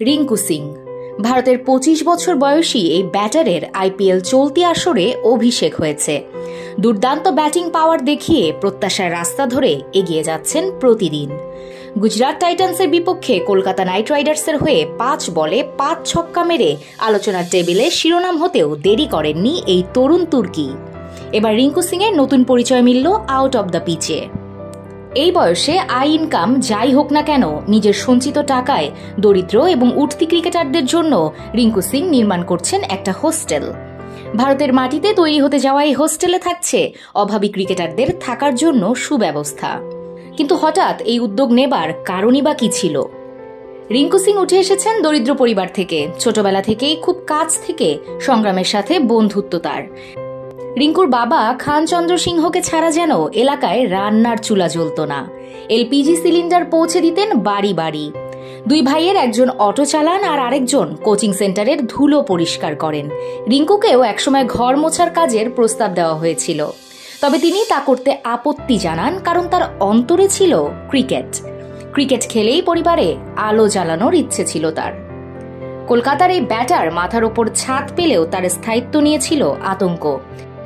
রিঙ্কু সিং। ভারতের পঁচিশ বছর বয়সী এই ব্যাটারের আইপিএল চলতি আসরে অভিষেক হয়েছে। দুর্দান্ত ব্যাটিং পাওয়ার দেখিয়ে প্রত্যাশার রাস্তা ধরে এগিয়ে যাচ্ছেন প্রতিদিন। গুজরাট টাইটান্সের বিপক্ষে কলকাতা নাইট রাইডার্সের হয়ে পাঁচ বলে পাঁচ ছক্কা মেরে আলোচনার টেবিলে শিরোনাম হতেও দেরি করেননি এই তরুণ তুর্কি। এবার রিঙ্কু সিংয়ের নতুন পরিচয় মিলল আউট অব দ্য পিচে এই বয়সে আই ইনকাম যাই হোক না কেন, নিজের সঞ্চিত টাকায় দরিদ্র এবং উঠতি ক্রিকেটারদের জন্য রিঙ্কু সিং নির্মাণ করছেন একটা হোস্টেল। ভারতের মাটিতে তৈরি হতে যাওয়া এই হোস্টেলে থাকছে অভাবী ক্রিকেটারদের থাকার জন্য সুব্যবস্থা। কিন্তু হঠাৎ এই উদ্যোগ নেবার কারণই বা কি ছিল? রিঙ্কু সিং উঠে এসেছেন দরিদ্র পরিবার থেকে। ছোটবেলা থেকেই খুব কাছ থেকে সংগ্রামের সাথে বন্ধুত্ব তার। রিঙ্কুর বাবা খানচন্দ্র সিংহকে ছাড়া যেন এলাকায় রান্নার চুলা জ্বলত না। এলপিজি সিলিন্ডার পৌঁছে দিতেন বাড়ি বাড়ি। দুই ভাইয়ের একজন অটো চালান আর আরেকজন কোচিং সেন্টারের ধুলো পরিষ্কার করেন। রিঙ্কুকেও একসময় ঘর মোছার কাজের প্রস্তাব দেওয়া হয়েছিল। তবে তিনি তা করতে আপত্তি জানান, কারণ তার অন্তরে ছিল ক্রিকেট। ক্রিকেট খেলেই পরিবারে আলো জ্বালানোর ইচ্ছে ছিল তার। কলকাতার এই ব্যাটার মাথার ওপর ছাদ পেলেও তার স্থায়িত্ব নিয়েছিল আতঙ্ক।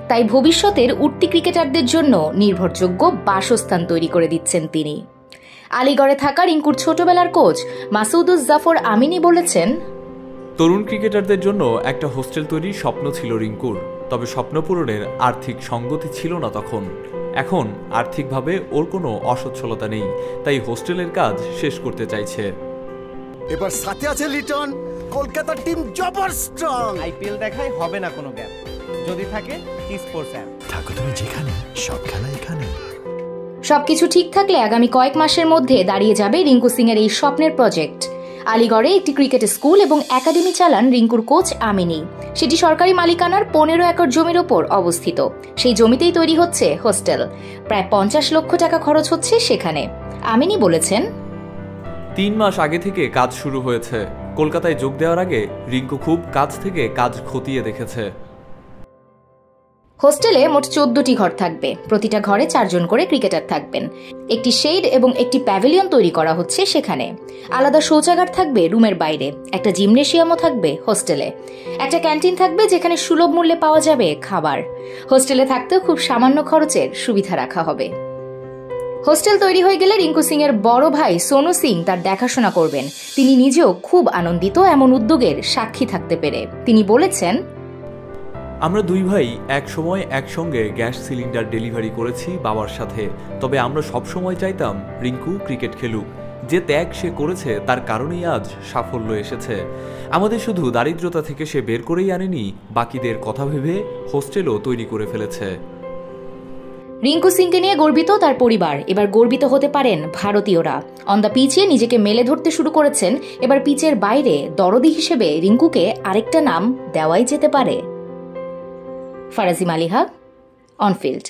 তাই ভবিষ্যতের উঠতি ক্রিকেটারদের জন্য নির্ভরযোগ্য বাসস্থান তৈরি করে দিচ্ছেন তিনি। আলিগড়ে থাকা রিঙ্কুর ছোটবেলার কোচ মাসুদুজ জাফর আমিনি বলেছেন তরুণ ক্রিকেটারদের জন্য একটা হোস্টেল তৈরির স্বপ্ন ছিল রিঙ্কুর তবে স্বপ্ন পূরণের আর্থিক সঙ্গতি ছিল না তখন। এখন আর্থিকভাবে ওর কোনো অসচ্ছলতা নেই তাই হোস্টেলের কাজ শেষ করতে চাইছে। এবার সাথে আছে লিটন কলকাতার টিম জবর স্ট্রং আইপিএল দেখায় হবে না কোনো গ্যাপ। যদি থাকে স্পোর্টস অ্যাপ থাকো তুমি যেখানে সব খেলা এখানে। সবকিছু ঠিক থাকলে আগামী কয়েক মাসের মধ্যে দাঁড়িয়ে যাবে রিঙ্কু সিং এর এই স্বপ্নের প্রজেক্ট আলিগড়ে একটি ক্রিকেট স্কুল এবং একাডেমি চালান রিঙ্কুর কোচ আমিনি। সেটি সরকারি মালিকানার পনেরো একর জমির ওপর অবস্থিত। সেই জমিতেই তৈরি হচ্ছে হোস্টেল প্রায় পঞ্চাশ লক্ষ টাকা খরচ হচ্ছে সেখানে। আমিনি বলেছেন তিন মাস আগে থেকে কাজ শুরু হয়েছে। কলকাতায় যোগ দেওয়ার আগে রিঙ্কু খুব কাছ থেকে কাজ খতিয়ে দেখেছে। হোস্টেলে মোট চোদ্দটি ঘর থাকবে। প্রতিটা ঘরে চারজন করে ক্রিকেটার থাকবেন। একটি শেড এবং একটি প্যাভিলিয়ন তৈরি করা হচ্ছে সেখানে। আলাদা শৌচাগার থাকবে রুমের বাইরে, একটা জিমনেশিয়ামও থাকবে হোস্টেলে। একটা ক্যান্টিন থাকবে যেখানে সুলভ মূল্যে পাওয়া যাবে খাবার। হোস্টেলে থাকতেও খুব সামান্য খরচের সুবিধা রাখা হবে। হোস্টেল তৈরি হয়ে গেলে রিঙ্কু সিং এর বড় ভাই সোনু সিং তার দেখাশোনা করবেন। তিনি নিজেও খুব আনন্দিত এমন উদ্যোগের সাক্ষী থাকতে পেরে। তিনি বলেছেন আমরা দুই ভাই এক সময় একসঙ্গে গ্যাস সিলিন্ডার ডেলিভারি করেছি বাবার সাথে। তবে আমরা সব সময় চাইতাম রিঙ্কু ক্রিকেট খেলুক। যে ত্যাগ সে করেছে তার কারণেই আজ সাফল্য এসেছে। আমাদের শুধু দারিদ্রতা থেকে সে বের করেই আনেনি, বাকিদের কথা ভেবে হোস্টেলও তৈরি করে ফেলেছে। রিঙ্কু সিংকে নিয়ে গর্বিত তার পরিবার। এবার গর্বিত হতে পারেন ভারতীয়রা। অন দ্য পিচে নিজেকে মেলে ধরতে শুরু করেছেন। এবার পিচের বাইরে দরদি হিসেবে রিঙ্কুকে আরেকটা নাম দেওয়াই যেতে পারে। ফারাজি মালিহা অনফিল্ড